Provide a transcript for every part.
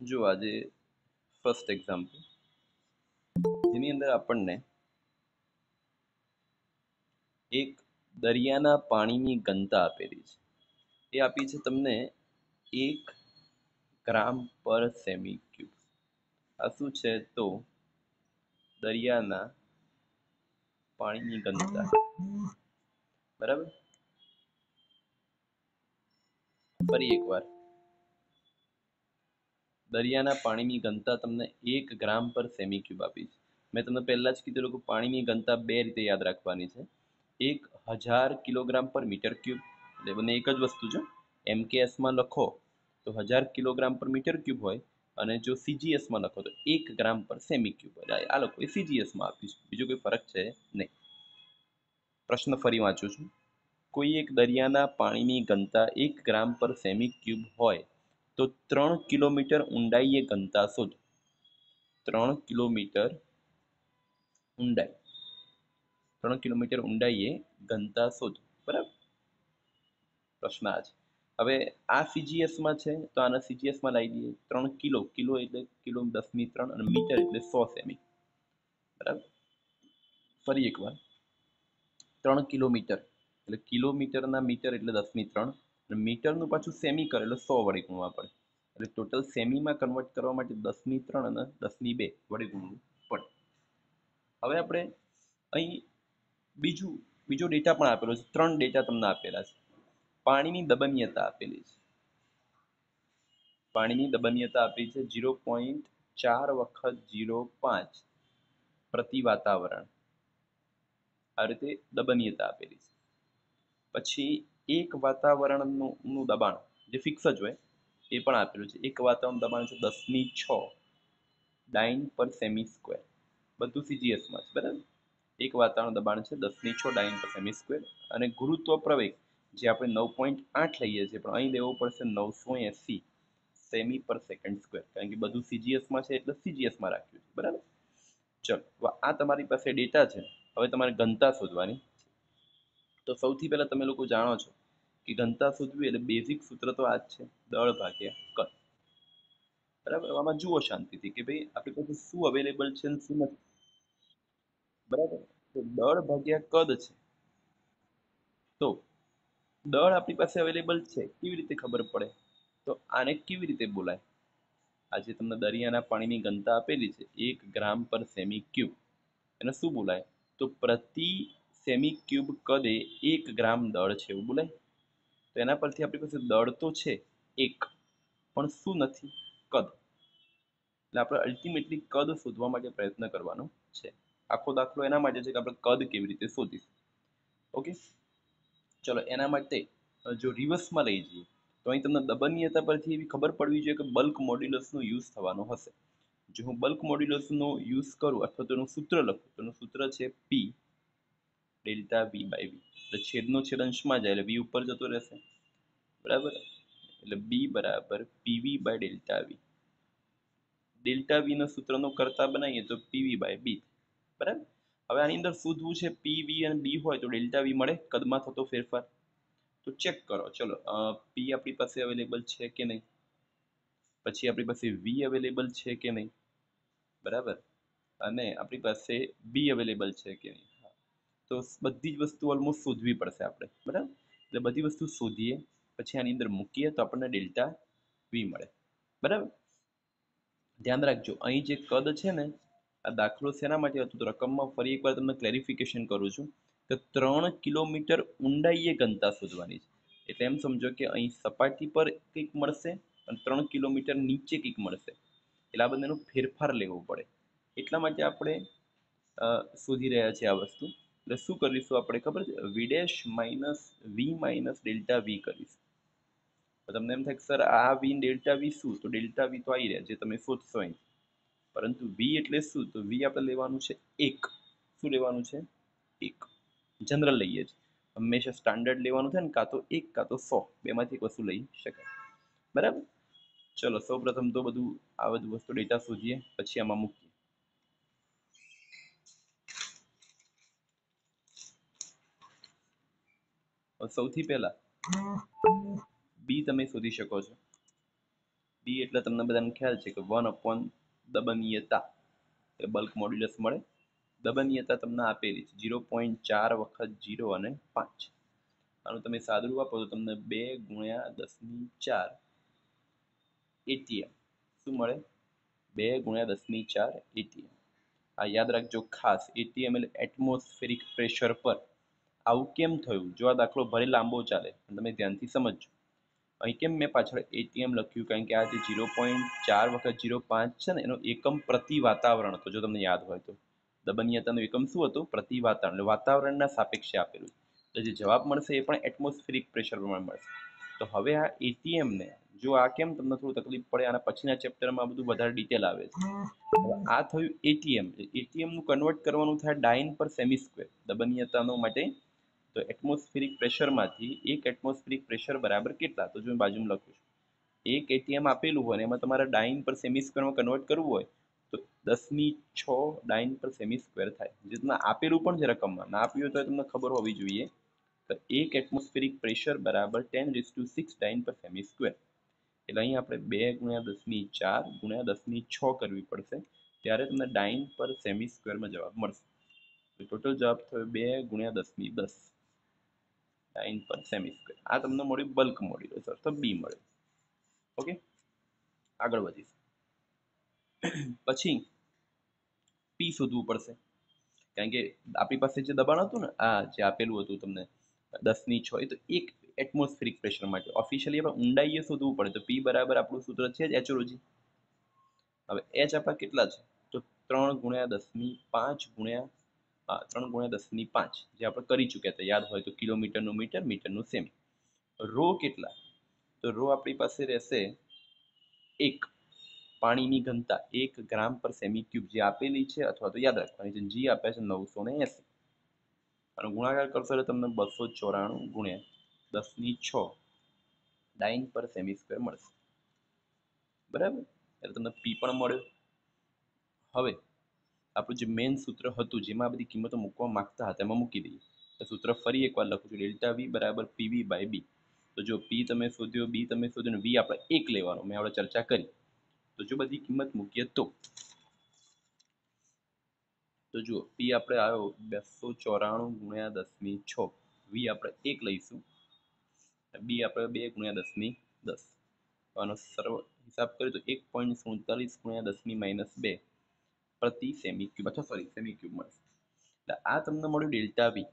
જો આજે first example જેની અંદર આપણને એક દરિયાના પાણીની ઘનતા આપેલી છે. એ આપી છે તમને એક ગ્રામ પર સેમી ક્યુબ. આ શું છે? તો દરિયાના પાણીની ઘનતા. બરાબર? ફરી એકવાર. દરિયાના પાણીની ઘનતા તમને એક ગ્રામ પર સેમી ક્યુબ આપી છે. મેં તમને પહેલાં જ કીધેલું કે પાણીની ઘનતા બે રીતે યાદ રાખવાની છે. એક હજાર કિલોગ્રામ પર મીટર ક્યુબ, એટલે બંને એક જ વસ્તુ છે. એમ કે એસમાં લખો તો હજાર કિલોગ્રામ પર મીટર ક્યુબ હોય અને જો સીજીએસમાં લખો તો એક ગ્રામ પર સેમી ક્યુબ હોય. આ એ સીજીએસમાં આપ્યું છે. બીજો કોઈ ફરક છે નહીં. પ્રશ્ન ફરી વાંચું છું. કોઈ એક દરિયાના પાણીની ઘનતા એક ગ્રામ પર સેમી ક્યુબ હોય તો ત્રણ કિલોમીટર ઊંડાઈએ ઘનતા શોધો ત્રણ કિલોમીટર ઊંડાઈ. ત્રણ કિલોમીટર ઊંડાઈએ ઘનતા શોધો બરાબર? પ્રશ્ન આ છે. હવે આ સીજીએસમાં છે, તો આના સીજીએસમાં લાવી દઈએ. ત્રણ કિલો કિલો એટલે કિલો દસમી ત્રણ અને મીટર એટલે સો સેમી. બરાબર? ફરી એકવાર. ત્રણ કિલોમીટર એટલે કિલોમીટરના મીટર એટલે દસમી ત્રણ. અને મીટરનું પાછું સેમી કરે, એટલે સો વડે ગુણવા પડે. એટલે ટોટલ સેમીમાં કન્વર્ટ કરવા માટે દસની ત્રણ અને દસની બે વડે ગુણવું પડે. હવે આપણે અહીં બીજું, બીજો ડેટા પણ આપેલો છે. ત્રણ ડેટા તમને આપેલા છે. પાણીની દબનીયતા આપેલી છે. પાણીની દબનીયતા આપેલી છે ઝીરો પોઈન્ટ ચાર વખત ઝીરો પાંચ પ્રતિ વાતાવરણ. આ રીતે દબનીયતા આપેલી છે. પછી એક વાતાવરણનું દબાણ જે ફિક્સ જ હોય, એ પણ આપેલું છે. એક વાતાવરણ દબાણ છે દસની છ ડાઇન પર સેમી સ્ક્વેર બધું સીજીએસમાં છે, બરાબર? એક વાતાવરણ દબાણ છે દસની છ ડાઇન પર સેમી સ્ક્વેર અને ગુરુત્વ પ્રવેગ, જે આપણે નવ પોઈન્ટ આઠ લઈએ છીએ, પણ અહીં લેવો પડશે નવસો એસી સેમી પર સેકન્ડ સ્ક્વેર કારણ કે બધું સીજીએસમાં છે એટલે સીજીએસમાં રાખ્યું છે, બરાબર? ચલો આ તમારી પાસે ડેટા છે. હવે તમારે ઘનતા શોધવાની તો સૌથી પહેલાં તમે લોકો જાણો છો કે ઘનતા સૂચવી એટલે બેઝિક સૂત્ર તો આ જ છે. દળ ભાગ્યા કદ બરાબર? આમાં જુઓ શાંતિથી કે ભાઈ આપણી પાસે શું અવેલેબલ છે શું નથી. બરાબર? તો દળ ભાગ્યા કદ છે. તો દળ આપણી પાસે અવેલેબલ છે. કેવી રીતે ખબર પડે? તો આને કેવી રીતે બોલાય? આજે તમને દરિયાના પાણીની ઘનતા આપેલી છે. એક ગ્રામ પર સેમી ક્યુબ એને શું બોલાય? તો પ્રતિ સેમી ક્યુબ કદે એક ગ્રામ દળ છે. એવું બોલાય? તો એના પરથી આપણી પાસે દળ તો છે એક, પણ શું નથી? કદ. એટલે આપણે અલ્ટિમેટલી કદ શોધવા માટે પ્રયત્ન કરવાનો છે. આખો દાખલો એના માટે છે કે આપણે કદ કેવી રીતે શોધીશું. ઓકે ચલો, એના માટે જો રિવર્સમાં લઈ જઈએ, તો અહીં તમને દબનીયતા પરથી એવી ખબર પડવી જોઈએ કે બલ્ક મોડ્યુલસનો યુઝ થવાનો હશે. જો હું બલ્ક મોડ્યુલસનો યુઝ કરું અથવા તો એનું સૂત્ર લખું, તો એનું સૂત્ર છે પી ડેલ્ટા વી બાય વી. એટલે છેદનો છેદ અંશમાં જાય એટલે વી ઉપર જતો રહેશે. બરાબર? એટલે બી બરાબર PV by delta V. Delta V ના સૂત્રનો કરતા બનાવીએ તો પીવી બાય બી. બરાબર? હવે આની અંદર શોધવું છે પી વી અને બી હોય તો ડેલ્ટા વી મળે? કદમાં થતો ફેરફાર? તો ચેક કરો. ચલો પી આપણી પાસે અવેલેબલ છે કે નહીં? પછી આપણી પાસે વી અવેલેબલ છે કે નહીં? બરાબર? અને આપણી પાસે બી અવેલેબલ છે કે નહીં? તો બધી જ વસ્તુ ઓલમોસ્ટ શોધવી પડશે આપણે, બરાબર? એટલે બધી વસ્તુ શોધીએ, પછી આની અંદર મૂકીએ તો આપણને ડેલ્ટા વી મળે, બરાબર? ધ્યાન રાખજો, અહીં જે કદ છે ને, આ દાખલો શેના માટે હતું? તો રકમમાં ફરી એકવાર તમને ક્લેરિફિકેશન કરું છું કે ત્રણ કિલોમીટર ઊંડાઈએ ઘનતા શોધવાની છે. એટલે એમ સમજો કે અહીં સપાટી પર કંઈક મળશે અને ત્રણ કિલોમીટર નીચે કંઈક મળશે. એટલે આ બંનેનો ફેરફાર લેવો પડે. એટલા માટે આપણે શોધી રહ્યા છીએ આ વસ્તુ. એટલે શું કરીશું આપણે ખબર છે? V dash minus V minus delta V કરીશું. તમને એમ થાય કે સર આ વી ડેલ્ટા વી શું? તો ડેલ્ટા વી તો આવી રહ્યા જે તમે શોધશો અહીં. પરંતુ વી એટલે શું? તો વી આપણે લેવાનું છે એક. શું લેવાનું છે? એક. જનરલ લઈએ છીએ. હંમેશા સ્ટાન્ડર્ડ લેવાનું થાય ને, કાં તો એક, કાં તો સો. બેમાંથી એક વસ્તુ લઈ શકાય. બરાબર? ચલો સૌ પ્રથમ તો બધું, આ બધું વસ્તુ ડેટા શોધીએ, પછી આમાં મૂકીએ. સૌથી પહેલા બી તમે શોધી શકો છો. બી એટલે તમને બધાને ખ્યાલ છે કે વન અપોન દબનીયતા. એ બલ્ક મોડ્યુલસ મળે. દબનીયતા તમને આપેલી છે ઝીરો પોઈન્ટ ચાર વખત જીરો અને પાંચ. આનું તમે સાદું આપો તો તમને બે ગુણ્યા દસની ચાર એટીએમ શું મળે? બે ગુણ્યા દસની ચાર એટીએમ આ યાદ રાખજો ખાસ એટીએમ એટલે એટમોસ્ફેરિક પ્રેશર પર. આવું કેમ થયું? જો આ દાખલો ભલે લાંબો ચાલે તમે ધ્યાનથી સમજજો. અહીં કેમ મેં પાછળ એટીએમ લખ્યું? કારણ કે આ જે ઝીરો પોઈન્ટ ચાર વખત ઝીરો પાંચ છે ને, એનો એકમ પ્રતિ વાતાવરણ હતો, જો તમને યાદ હોય તો. દબનીયતાનું એકમ શું હતું? પ્રતિ વાતાવરણ એટલે વાતાવરણના સાપેક્ષે આપેલું. તો જે જવાબ મળશે એ પણ એટમોસ્ફિરિક પ્રેશર પ્રમાણે મળશે. તો હવે આ એટીએમને જો આ કેમ તમને થોડું તકલીફ પડે, આના પછીના ચેપ્ટરમાં બધું વધારે ડિટેલ આવે છે. આ થયું એટીએમ એટીએમનું કન્વર્ટ કરવાનું થાય ડાઇન પર સેમી સ્ક્વેર દબનીયતાનો માટે તો એટમોસ્ફિરિક પ્રેશરમાંથી એક એટમોસ્ફિરિક પ્રેશર બરાબર કેટલા? તો જો બાજુમાં લખું છું. એક એટીએમ આપેલું હોય અને એમાં તમારે ડાઇન પર સેમી સ્ક્વેરમાં કન્વર્ટ કરવું હોય, તો દસની છ ડાઇન પર સેમી સ્ક્વેર થાય. જે આપેલું પણ છે રકમમાં ના આપ્યું તો તમને ખબર હોવી જોઈએ. તો એક એટમોસ્ફિરિક પ્રેશર બરાબર ten raise to six dyne પર સેમી સ્ક્વેર એટલે અહીં આપણે બે ગુણ્યા દસની ચાર ગુણ્યા દસની છ કરવી પડશે. ત્યારે તમને ડાઇન પર સેમી સ્ક્વેરમાં જવાબ મળશે. ટોટલ જવાબ થયો બે ગુણ્યા દસની દસ. ડાઇન પર સેમી સ્ક્વેર આ તમને મળ્યું બલ્ક મોડ્યુલસ તો બી મળ્યું. ઓકે આગળ વધીશ. પછી પી શોધવું પડશે. કારણ કે આપણી પાસે જે દબાણ હતું ને, આ જે આપેલું હતું તમને દસની છ તો એક એટમોસ્ફિરિક પ્રેશર માટે. ઓફિશિયલી આપણે ઊંડાઈએ શોધવું પડે. તો પી બરાબર આપણું સૂત્ર છે જ એચરોજી હવે એચ આપણા કેટલા છે? તો ત્રણ ગુણ્યા દસની પાંચ ગુણ્યા ત્રણ ગુણ્યા દસની પાંચ, જે આપણે કરી ચૂક્યા હતા. યાદ હોય તો કિલોમીટરનું મીટર, મીટરનું સેમી. રો કેટલા? તો રો આપણી પાસે રહેશે એક. પાણીની ઘનતા એક ગ્રામ પર સેમી ક્યુબ જે આપેલી છે અથવા તો યાદ રાખવાની છે. જી આપ્યા છે નવસો ને એસી. અને ગુણાકાર કરશો એટલે તમને બસો ચોરાણું ગુણ્યા દસની છ ડાઇન પર સેમી સ્ક્વેર મળશે. બરાબર? એટલે તમને પી પણ મળ્યો. હવે આપણું જે મેઇન સૂત્ર હતું, જેમાં બધી કિંમતો મૂકવા માગતા હતા, એમાં મૂકી દઈએ. તો સૂત્ર ફરી એકવાર લખું છું ડેલ્ટા વી બરાબર પીવી બાય બી તો જો પી તમે શોધ્યો બી તમે શોધ્યો ને વી આપણે એક લેવાનો, મેં આપણે ચર્ચા કરી. તો જો બધી કિંમત મૂકીએ તો. તો જુઓ પી આપણે આવ્યો બસો ચોરાણું ગુણ્યા દસની છ. વી આપણે એક લઈશું. બી આપણે બે ગુણ્યા દસની દસ. આનો સર્વ હિસાબ કરીએ તો એક પોઈન્ટ સુડતાલીસ ગુણ્યા દસની માઇનસ બે. પ્રતિ સેમી ક્યુબ અથવા સોરી સેમી ક્યુબ મળશે એટલે આ તમને મળ્યું ડેલ્ટા વી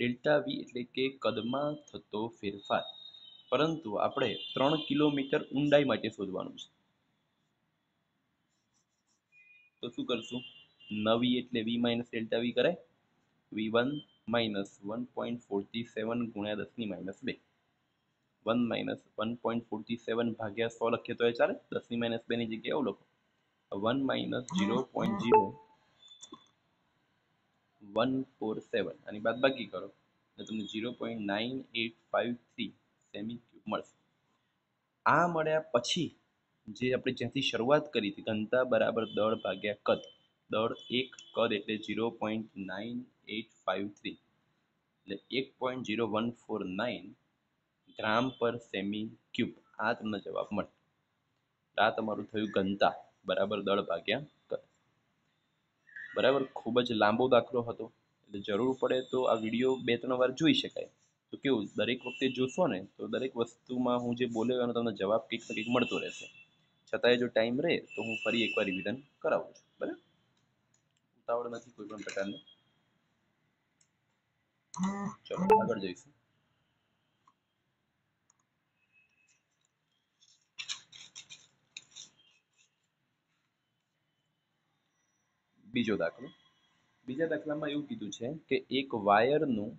ડેલ્ટા વી એટલે કે કદમાં થતો ફેરફાર. પરંતુ આપણે ત્રણ કિલોમીટર ઊંડાઈ માટે શોધવાનું છે. તો શું કરશું? નવી એટલે વી માઇનસ ડેલ્ટા વી કરાય. V one minus one point forty seven ગુણ્યા દસની માઇનસ બે. One minus one point forty seven ભાગ્યા સો લખીએ તો એ ચાલે? દસની માઇનસ બેની જગ્યાએ આવું લખો one minus zero point zero one four seven આની બાદ બાકી કરો, એટલે તમને zero point nine eight five three semi cube મળશે. આ મળ્યા પછી જે આપણે જ્યાંથી શરૂઆત કરી હતી, ઘનતા બરાબર દળ ભાગ્યા કદ. દળ એક કદ એટલે zero point nine eight five three એટલે એક point zero one four nine gram પર સેમી ક્યુબ આ તમને જવાબ મળે આ તમારું થયું ઘનતા. બરાબર દળ ભાગ્યા કદ બરાબર ખૂબ જ લાંબો દાખલો હતો. એટલે જરૂર પડે તો આ વીડિયો બે ત્રણ વાર જોઈ શકાય. તો કેવું દરેક વખતે જોશો ને તો દરેક વસ્તુમાં હું જે બોલ્યો એનો તમને જવાબ કંઈક ને કંઈક મળતો રહેશે. છતાંય જો ટાઈમ રહે તો હું ફરી એકવાર રિવિઝન કરાવું છું. બરાબર? ઉતાવળ નથી કોઈ પણ પ્રકારની. ચલો આગળ જઈશું. બીજો દાખલો. બીજા દાખલામાં એવું કીધું છે કે એક વાયરનું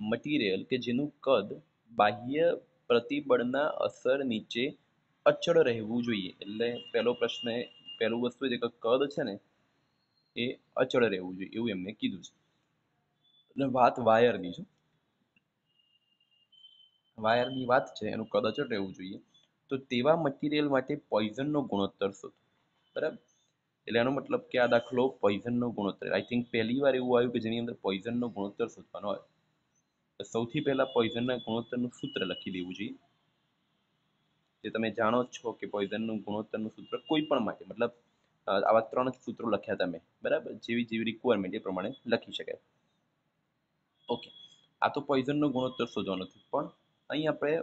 મટીરિયલ કે જેનું કદ બાહ્ય પ્રતિબળના અસર નીચે અચળ રહેવું જોઈએ. એટલે પહેલો પ્રશ્ન પહેલું વસ્તુ જે કદ છે ને, એ અચળ રહેવું જોઈએ એવું એમને કીધું છે. એટલે વાત વાયરની છે. વાયરની વાત છે, એનું કદ અચળ રહેવું જોઈએ. તો તેવા મટીરિયલ માટે પોઈઝનનો ગુણોત્તર શોધો. બરાબર? એટલે એનો મતલબ કે આ દાખલો પોઈઝનનો ગુણોત્તર. આઈ થિંક પહેલી વાર એવું આવ્યું કે જેની અંદર પોઈઝનનો ગુણોત્તર શોધવાનો હોય. તો સૌથી પહેલા પોઈઝનના ગુણોત્તરનું સૂત્ર લખી દેવું જોઈએ. જે તમે જાણો છો કે પોઈઝનનું ગુણોત્તરનું સૂત્ર કોઈ પણ માટે, મતલબ આવા ત્રણ સૂત્રો લખ્યા તમે, બરાબર? જેવી જેવી રિક્વાયરમેન્ટ એ પ્રમાણે લખી શકાય. ઓકે આ તો પોઈઝનનો ગુણોત્તર શોધવાનો નથી પણ અહીં આપણે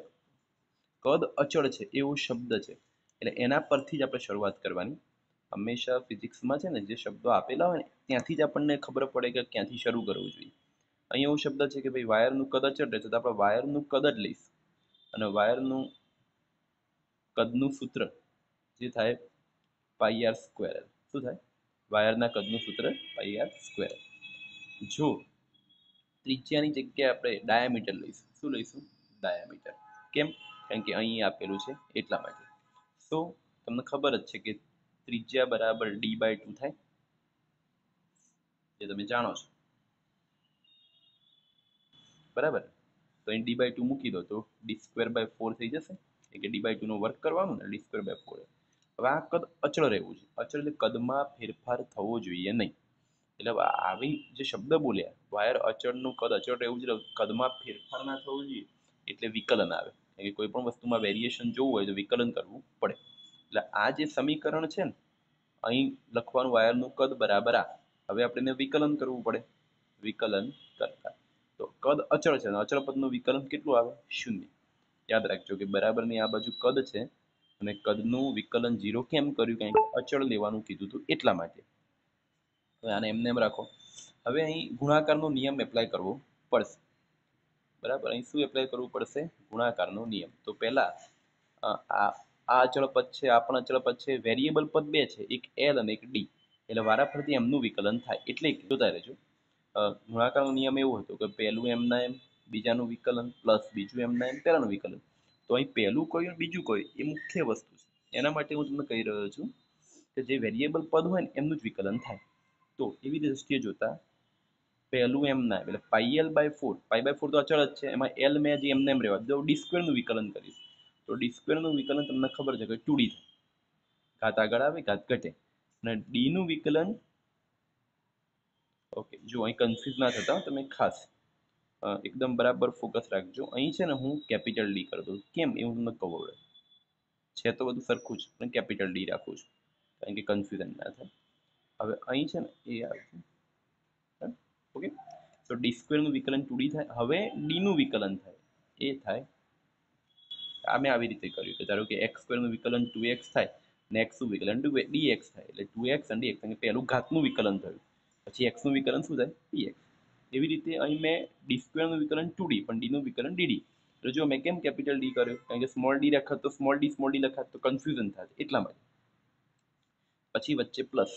કદ અચળ છે એવો શબ્દ છે. એટલે એના પરથી જ આપણે શરૂઆત કરવાની. હંમેશા ફિઝિક્સમાં છે ને જે શબ્દો આપેલા હોય ને, ત્યાંથી જ આપણને ખબર પડે કે ક્યાંથી શરૂ કરવું જોઈએ. અહીં એવો શબ્દ છે કે ભાઈ વાયરનું કદ અચળ રહે છે તો આપણે વાયરનું કદ જ લઈશું. અને વાયરનું કદનું સૂત્ર જે થાય પાઈ આર સ્ક્વેર શું થાય? વાયરના કદનું સૂત્ર પાઈ આર સ્ક્વેર જો ત્રિજ્યાની જગ્યાએ આપણે ડાયામીટર લઈશું. શું લઈશું? ડાયામીટર કેમ? કારણ કે અહીં આપેલું છે એટલા માટે. તો તમને ખબર જ છે કે ત્રિજ્યા બરાબર ડી બાય ટુ થાય. જે તમે જાણો છો. બરાબર? તો અહીં ડી બાય ટુ મૂકી દો તો ડી સ્ક્વેર બાય ફોર થઈ જશે. એટલે ડી બાય ટુનો વર્ક કરવાનું ને ડી સ્ક્વેર બાય ફોર હવે આ કદ અચળ રહેવું છે. અચળ એટલે કદમાં ફેરફાર થવો જોઈએ નહીં. એટલે આવી જે શબ્દ બોલ્યા વાયર અચળનું કદ અચળ રહેવું જોઈએ કદમાં ફેરફાર ના થવું જોઈએ. એટલે વિકલન આવે. એટલે કોઈ પણ વસ્તુમાં વેરિએશન જોવું હોય તો વિકલન કરવું પડે. એટલે આ જે સમીકરણ છે ને, અહીં લખવાનું વાયરનું કદ બરાબર આ. હવે આપણે વિકલન કરવું પડે. વિકલન કરતા. તો કદ અચળ છે અચળ પદનું વિકલન કેટલું આવે? શૂન્ય. યાદ રાખજો કે બરાબરની આ બાજુ કદ છે, અને કદનું વિકલન ઝીરો કેમ કર્યું? કારણ અચળ લેવાનું કીધું હતું એટલા માટે. હવે આને એમને એમ રાખો. હવે અહીં ગુણાકારનો નિયમ એપ્લાય કરવો પડશે. બરાબર? અહીં શું એપ્લાય કરવું પડશે? ગુણાકારનો નિયમ. તો પહેલા આ આ અચળ પદ છે, આ પણ અચળ પદ છે વેરિયેબલ પદ બે છે, એક એલ અને એક ડી એટલે વારાફરતી એમનું વિકલન થાય. એટલે જોતા રહેજો. ગુણાકારનો નિયમ એવો હતો કે પહેલું એમના એમ, બીજાનું વિકલન પ્લસ બીજું એમના એમ, પહેલાંનું વિકલન. તો અહીં પહેલું કયું બીજું કયું એ મુખ્ય વસ્તુ છે. એના માટે હું તમને કહી રહ્યો છું કે જે વેરિયેબલ પદ હોય ને, એમનું જ વિકલન થાય. તો એવી દ્રષ્ટિએ જોતા, પહેલું એમ ના એટલે pi L by four pi by four તો અચળ જ છે. એમાં એલ મેં જે એમને એમ રહેવા દો ડી સ્ક્વેરનું વિકલન કરીશ. તો ડી સ્ક્વેરનું વિકલન તમને ખબર છે કે ટુ ડી થાય ઘાત આગળ આવે, ઘાત ઘટે. અને ડીનું વિકલન ઓકે જો અહીં કન્ફ્યુઝ ના થતા તમે ખાસ એકદમ બરાબર ફોકસ રાખજો. અહીં છે ને હું કેપિટલ ડી કરી દઉં. કેમ? એવું તમને કહું હવે. છે તો બધું સરખું જ. પણ કેપિટલ ડી રાખું છું. કારણ કે કન્ફ્યુઝન ના થાય. હવે અહીં છે ને, એ આવશે ઓકે તો ડી સ્ક્વેરનું વિકલન ટુ ડી થાય. હવે ડીનું વિકલન થાય. એ થાય આ મેં આવી રીતે કર્યું કે ધારો કે એક્સ સ્ક્વેરનું વિકલન ટુ એક્સ થાય, ને એક્સનું વિકલન ટુ ડી એક્સ થાય. એટલે ટુ એક્સ અને ડી એક્સ પહેલું ઘાતનું વિકલન થયું. પછી એક્સનું વિકલન શું થાય? ડી એક્સ એવી રીતે અહીં મેં ડી સ્ક્વેરનું વિકલન ટુ ડી પણ ડીનું વિકલન ડીડી એટલે જો મેં કેમ કેપિટલ ડી કર્યો? કારણ કે સ્મોલ ડી લખાત તો સ્મોલ ડી સ્મોલ ડી લખાત તો કન્ફ્યુઝન થાય. એટલા માટે. પછી વચ્ચે પ્લસ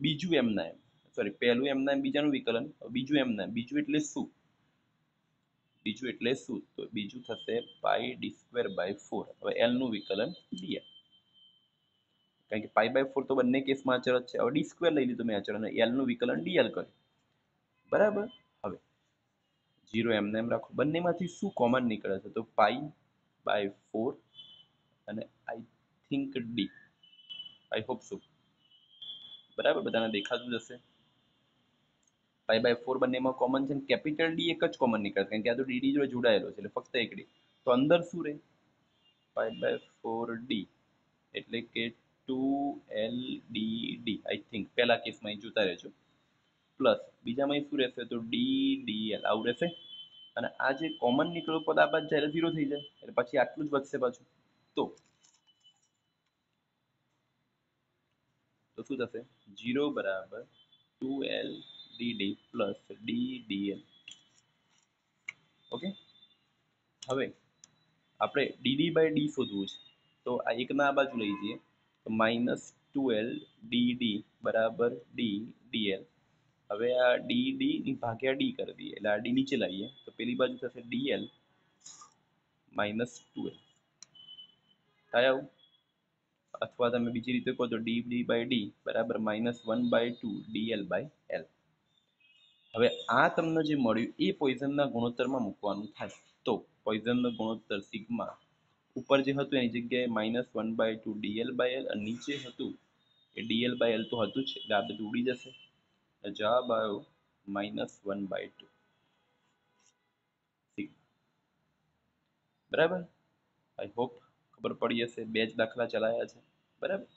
બીજું એમના એમ સોરી પહેલું એમના એમ બીજાનું વિકલન. બીજું એમના એમ બીજું એટલે શું? બીજું એટલે શું? તો બીજું થશે pi D square by four હવે એલનું વિકલન ડીએલ કારણ કે પાઈ બાય ફોર તો બંને કેસમાં અચળ જ છે. હવે ડી સ્ક્વેર લઈ લીધું મેં અચળ અને એલનું વિકલન ડીએલ કર્યું. બરાબર? હવે જીરો એમને એમ રાખો. બંનેમાંથી શું કોમન નીકળે છે? તો પાઈ બાય ફોર અને I think D I hope so બરાબર? બધાને દેખાતું જ પાઈ બાય ફોર બંનેમાં કોમન છે કેપિટલ ડી એક જ કોમન નીકળે કારણ કે આ તો ડીડી જોડે જોડાયેલો છે, એટલે ફક્ત એક ડી તો અંદર શું રહે? પાઈ બાય ફોર ડી એટલે કે two L D D I think પહેલા કેસમાં અહીં જોતા રહેજો. પ્લસ બીજામાં શું રહેશે? તો ડી ડી એલ આવું રહેશે. અને આ જે કોમન નીકળ્યું પદ, આ બાદ જાય ઝીરો થઈ જાય, એટલે પછી આટલું જ વધશે પાછું. તો તો શું થશે? જીરો બરાબર two L D D plus D D L okay હવે આપણે ડીડી બાય ડી શોધવું છે. તો આ એકના આ બાજુ લઈ જઈએ. તો minus two L D D બરાબર ડી ડી એલ હવે આ ડી ડી ની ભાગ્યા ડી કરી દઈએ. એટલે આ ડી નીચે લાવીએ. તો પેલી બાજુ થશે D L minus two L થાય આવું? અથવા તમે બીજી રીતે કહો તો ડી ડી બાય ડી બરાબર minus one by two D L by L હવે આ તમને જે મળ્યું, એ પોઈઝનના ગુણોત્તરમાં મૂકવાનું થાય. તો પોઈઝનનો ગુણોત્તર સિગ્મા ઉપર જે હતું એની જગ્યાએ minus one by two DL by L અને નીચે હતું એ ડીએલ બાય એલ તો હતું જ, એટલે આ બધું ઉડી જશે. જવાબ આવ્યો માઇનસ વન બાય ટુ બરાબર? આઈ હોપ ખબર પડી હશે, બે જ દાખલા ચલાયા છે. બરાબર?